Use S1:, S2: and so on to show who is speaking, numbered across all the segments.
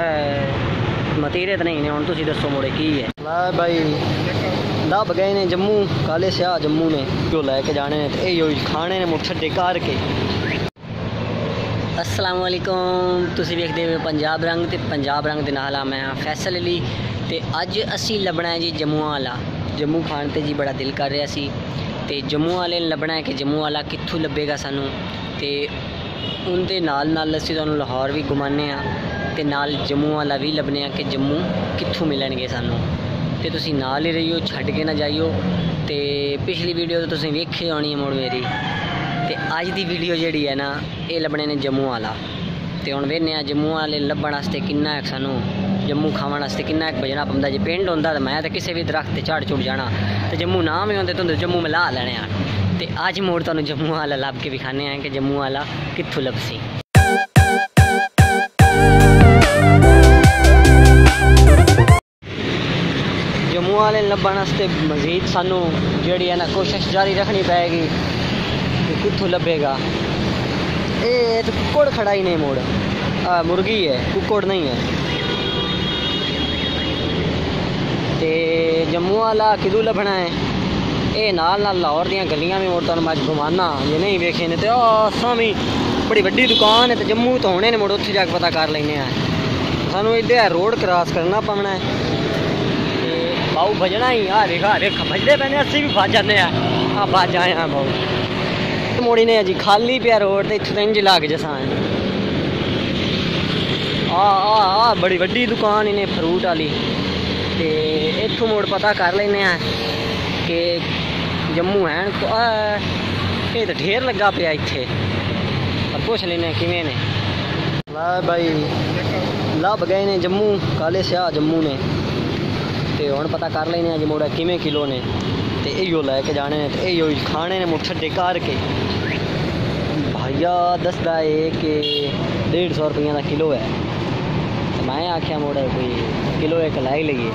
S1: ਹੈ। ਮਤੀਰੇ ਤਾਂ ਨਹੀਂ ਨੇ ਹੁਣ ਤੁਸੀਂ ਦੱਸੋ ਮੋੜੇ ਕੀ ਹੈ। ਲੈ ਭਾਈ ਲੱਭ ਗਏ ਨੇ ਜੰਮੂ ਕਾਲੇ ਸਿਆ ਜੰਮੂ ਨੇ। ਜੋ ਲੈ ਕੇ ਜਾਣੇ ਨੇ ਤੇ ਇਹ ਜੋ ਖਾਣੇ ਨੇ ਮੁੱਠ ਛੱਡੇ ਕਰਕੇ ਅਸਲਾਮ ਵਾਲੇਕੁਮ ਤੁਸੀਂ ਵੇਖਦੇ ਹੋ ਪੰਜਾਬ ਰੰਗ ਤੇ ਪੰਜਾਬ ਰੰਗ ਦੇ ਨਾਲ ਆ ਮੈਂ ਹਾਂ ਫੈਸਲ ਅਲੀ। ਤੇ ਅੱਜ ਅਸੀਂ ਲੱਭਣਾ ਹੈ ਜੀ ਜੰਮੂ ਵਾਲਾ। ਜੰਮੂ ਖਾਣ ਤੇ ਜੀ ਬੜਾ ਦਿਲ ਕਰ ਰਿਹਾ ਸੀ। ਤੇ ਜੰਮੂ ਵਾਲੇ ਨੂੰ ਲੱਭਣਾ ਹੈ ਕਿ ਜੰਮੂ ਵਾਲਾ ਕਿੱਥੋਂ ਲੱਭੇਗਾ ਸਾਨੂੰ। ਤੇ ਉਹਦੇ ਨਾਲ ਨਾਲ ਅਸੀਂ ਤੁਹਾਨੂੰ ਲਾਹੌਰ ਵੀ ਘੁਮਾਉਂਦੇ ਆ ਤੇ ਨਾਲ ਜੰਮੂ ਵਾਲਾ ਵੀ ਲੱਭਣੇ ਆ ਕਿ ਜੰਮੂ ਕਿੱਥੋਂ ਮਿਲਣਗੇ ਸਾਨੂੰ। ਤੇ ਤੁਸੀਂ ਨਾਲ ਹੀ ਰਹੀਓ, ਛੱਡ ਕੇ ਨਾ ਜਾਈਓ। ਤੇ ਪਿਛਲੀ ਵੀਡੀਓ ਤਾਂ ਤੁਸੀਂ ਵੇਖੀ ਹੋਣੀ ਹੈ ਮੋੜ ਮੇਰੀ। ਤੇ ਅੱਜ ਦੀ ਵੀਡੀਓ ਜਿਹੜੀ ਹੈ ਨਾ, ਇਹ ਲੱਭਣੇ ਨੇ ਜੰਮੂ ਵਾਲਾ। ਤੇ ਹੁਣ ਵੇਖਨੇ ਆ ਜੰਮੂ ਵਾਲੇ ਲੱਭਣ ਵਾਸਤੇ ਕਿੰਨਾ ਹੈ ਸਾਨੂੰ ਜੰਮੂ ਖਾਣ ਵਾਸਤੇ ਕਿੰਨਾ ਕੁ ਭਜਣਾ ਪੈਂਦਾ ਜੇ ਪਿੰਡ ਹੁੰਦਾ ਤਾਂ ਮੈਂ ਤਾਂ ਕਿਸੇ ਵੀ ਦਰਖਤ ਤੇ ਝਾੜ ਝੁੜ ਜਾਣਾ। ਤੇ ਜੰਮੂ ਨਾ ਵੀ ਹੁੰਦੇ ਤੁਹਾਨੂੰ ਜੰਮੂ ਮਿਲਾ ਲੈਣੇ ਆ। ਤੇ ਅੱਜ ਮੋੜ ਤੁਹਾਨੂੰ ਜੰਮੂ ਵਾਲਾ ਲੱਭ ਕੇ ਵਿਖਾਣੇ ਆ ਕਿ ਜੰਮੂ ਵਾਲਾ ਕਿੱਥੋਂ ਲੱਭਸੀ। ਜੰਮੂ ਵਾਲੇ ਲੱਭਣ ਵਾਸਤੇ ਮਜ਼ੀਦ ਸਾਨੂੰ ਜਿਹੜੀ ਹੈ ਨਾ ਕੋਸ਼ਿਸ਼ ਜਾਰੀ ਰੱਖਣੀ ਪਏਗੀ ਕਿ ਕਿੱਥੋਂ ਲੱਭੇਗਾ। ਇਹ ਤਾਂ ਕੁੱਕੜ ਖੜਾ ਹੀ ਨਹੀਂ ਮੋੜ। ਆ ਮੁਰਗੀ ਹੈ, ਕੁੱਕੜ ਨਹੀਂ ਹੈ। ਤੇ ਜੰਮੂ ਵਾਲਾ ਕਿਦੋਂ ਲੱਭਣਾ ਹੈ? ਇਹ ਨਾਲ ਨਾਲ ਲਾਹੌਰ ਦੀਆਂ ਗਲੀਆਂ ਵੀ ਮੋੜ ਤੁਹਾਨੂੰ ਮੈਂ ਅੱਜ ਜੇ ਨਹੀਂ ਵੇਖੇ ਨੇ ਤੇ ਆ ਸਾਮੀ ਬੜੀ ਵੱਡੀ ਦੁਕਾਨ ਹੈ ਤੇ ਜੰਮੂ ਤੋਂ ਹੋਣੇ ਨੇ ਮੋੜ ਉੱਥੇ ਜਾ ਕੇ ਪਤਾ ਕਰ ਲੈਨੇ ਆ ਸਾਨੂੰ ਇੱਥੇ ਰੋਡ ਕ੍ਰਾਸ ਕਰਨਾ ਪਵਣਾ ਹੈ। ਤੇ ਬਾਉ ਭਜਣਾ ਹੀ ਆ ਵੇਖਾ ਵੇਖ ਭਜਦੇ ਪੈਨੇ ਅਸੀਂ ਵੀ ਭੱਜ ਜਾਂਦੇ ਆ। ਆ ਭੱਜ ਆਏ ਆ ਬਾਉ ਮੋੜੀ ਨੇ ਜੀ ਖਾਲੀ ਪਿਆ ਰੋਡ ਤੇ, ਇੱਥੇ ਤਾਂ ਇੰਜ ਲੱਗ ਜਸਾਂ ਆ ਆ ਆ ਬੜੀ ਵੱਡੀ ਦੁਕਾਨ ਇਹਨੇ ਫਰੂਟ ਵਾਲੀ। ਤੇ ਇੱਥੋਂ ਮੋੜ ਪਤਾ ਕਰ ਲੈਨੇ ਆ ਕਿ ਜੰਮੂ ਹੈ ਇਹ ਤਾਂ ਢੇਰ ਲੱਗਾ ਪਿਆ ਇੱਥੇ। ਪਰ ਪੁੱਛ ਲੈਨੇ ਕਿਵੇਂ ਨੇ ਲੈ ਭਾਈ ਲੱਭ ਗਏ ਨੇ ਜੰਮੂ ਕਾਲੇ ਸਿਆ ਜੰਮੂ ਨੇ ਤੇ ਹੁਣ ਪਤਾ ਕਰ ਲੈਨੇ ਆ ਜੀ ਮੋੜਾ ਕਿਵੇਂ ਕਿਲੋ ਨੇ ਤੇ ਇਹੋ ਲੈ ਕੇ ਜਾਣੇ ਨੇ ਤੇ ਇਹੋ ਖਾਣੇ ਨੇ ਮੁੱਠ ਛੱਡੇ ਕਰਕੇ ਭਾਈਆ ਦੱਸਦਾ ਏ ਕਿ 150 ਰੁਪਈਆ ਦਾ ਕਿਲੋ ਹੈ ਤੇ ਮੈਂ ਆਖਿਆ ਮੋੜਾ ਕੋਈ ਕਿਲੋ ਇੱਕ ਲੈ ਹੀ ਲਈਏ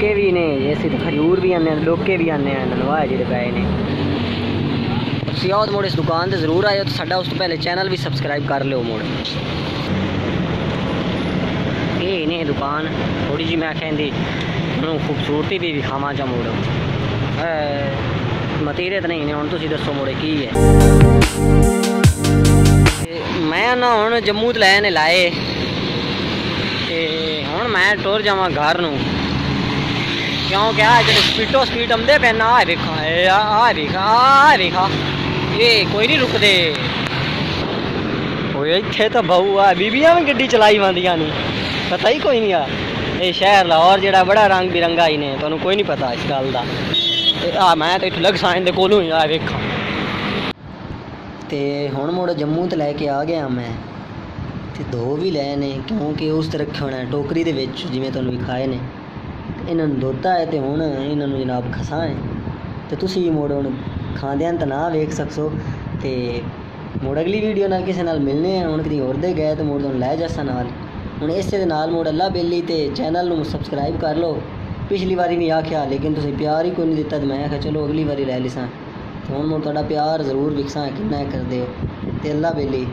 S1: ਤੇ ਵੀ ਨੇ, ਅਸੀਂ ਤਾਂ ਖਜੂਰ ਵੀ ਆਨੇ ਆ ਡੋਕੇ ਵੀ ਆਨੇ ਆ ਨਲਵਾਏ ਜਿਹੜੇ ਪਏ ਨੇ। ਤੁਸੀਂ ਆਓ ਤੇ ਮੋੜ ਇਸ ਦੁਕਾਨ ਤੇ ਜ਼ਰੂਰ ਆਇਓ ਤੇ ਸਾਡਾ ਉਸ ਤੋਂ ਪਹਿਲੇ ਚੈਨਲ ਵੀ ਸਬਸਕ੍ਰਾਈਬ ਕਰ ਲਿਓ ਮੋੜ। ਇਹ ਨੇ ਦੁਕਾਨ ਥੋੜੀ ਜੀ ਮੈਂ ਕਹਿੰਦੀ ਤੁਹਾਨੂੰ ਖੂਬਸੂਰਤੀ ਵੀ ਵਿਖਾਵਾਂ ਚਾ ਮੋੜ। ਮਤੀਰੇ ਤਾਂ ਨਹੀਂ ਨੇ, ਹੁਣ ਤੁਸੀਂ ਦੱਸੋ ਮੋੜੇ ਕੀ ਹੈ। ਮੈਂ ਨਾ ਹੁਣ ਜੰਮੂ ਤੋਂ ਲੈ ਨੇ ਲਾਏ। ਤੇ ਹੁਣ ਮੈਂ ਟੁਰ ਜਾਵਾਂ ਘਰ ਨੂੰ। ਕਿਉਂਕਿ ਆ ਜਿਹੜੇ ਸਪੀਡੋ ਸਪੀਡ ਆਉਂਦੇ ਪਏ ਨਾ ਆ ਵੇਖਾ, ਇਹ ਆ ਆ ਵੇਖਾ ਆ ਵੇਖਾ। ਇਹ ਓਏ, ਇੱਥੇ ਤਾਂ ਬਹੁ ਆ, ਬੀਬੀਆਂ ਵੀ ਗੱਡੀ ਚਲਾਈ ਜਾਂਦੀਆਂ ਨੇ। ਪਤਾ ਹੀ ਕੋਈ ਨਹੀਂ ਆ। ਇਹ ਸ਼ਹਿਰ ਲਾਹੌਰ ਜਿਹੜਾ ਬੜਾ ਰੰਗ ਬਿਰੰਗਾ ਹੀ ਨੇ, ਤੁਹਾਨੂੰ ਕੋਈ ਨਹੀਂ ਪਤਾ ਇਸ ਗੱਲ ਦਾ। ਤੇ ਆ ਮੈਂ ਤਾਂ ਇੱਥੇ ਲਗ ਸਾਈਨ ਦੇ ਕੋਲੋਂ ਹੀ ਆ ਵੇਖਾਂ। ਤੇ ਹੁਣ ਮੁੜ ਜੰਮੂ ਤੇ ਲੈ ਕੇ ਆ ਗਿਆ ਮੈਂ। ਤੇ ਦੋ ਵੀ ਲਏ ਨੇ, ਕਿਉਂਕਿ ਉਸ ਤੇ ਰੱਖਿਆ ਹੋਣਾ ਟੋਕਰੀ ਦੇ ਵਿੱਚ, ਜਿਵੇਂ ਤੁਹਾਨੂੰ ਵਿਖਾਏ ਨੇ। ਇਹਨਾਂ ਨੂੰ ਦੋਤਾ ਹੈ ਤੇ ਹੁਣ ਇਹਨਾਂ ਨੂੰ ਜਨਾਬ ਖਸਾਂ ਹੈ ਤੇ ਤੁਸੀਂ ਮੋੜ ਹੁਣ ਖਾਂਦਿਆਂ ਤਾਂ ਨਾ ਵੇਖ ਸਕਸੋ ਤੇ ਮੋੜ ਅਗਲੀ ਵੀਡੀਓ ਨਾਲ ਕਿਸੇ ਨਾਲ ਮਿਲਨੇ ਆ ਹੁਣ ਕਿਤੇ ਹੋਰ ਦੇ ਗਏ ਤੇ ਮੋੜ ਤੁਹਾਨੂੰ ਲੈ ਜਾਸਾਂ ਨਾਲ ਹੁਣ ਇਸੇ ਦੇ ਨਾਲ ਮੋੜ ਅੱਲਾ ਬੇਲੀ ਤੇ ਚੈਨਲ ਨੂੰ ਸਬਸਕ੍ਰਾਈਬ ਕਰ ਲਓ ਪਿਛਲੀ ਵਾਰੀ ਨਹੀਂ ਆਖਿਆ ਲੇਕਿਨ ਤੁਸੀਂ ਪਿਆਰ ਹੀ ਕੋਈ ਨਹੀਂ ਦਿੱਤਾ ਤੇ ਮੈਂ ਆਖਿਆ ਚਲੋ ਅਗਲੀ ਵਾਰੀ ਲੈ ਲਿਸਾਂ ਤੇ ਹੁਣ ਮੋੜ ਤੁਹਾਡਾ ਪਿਆਰ ਜ਼ਰੂਰ ਵਿਖਸਾਂ ਕਿੰਨਾ ਕਰਦੇ ਹੋ ਤੇ ਅੱਲਾ ਬੇਲੀ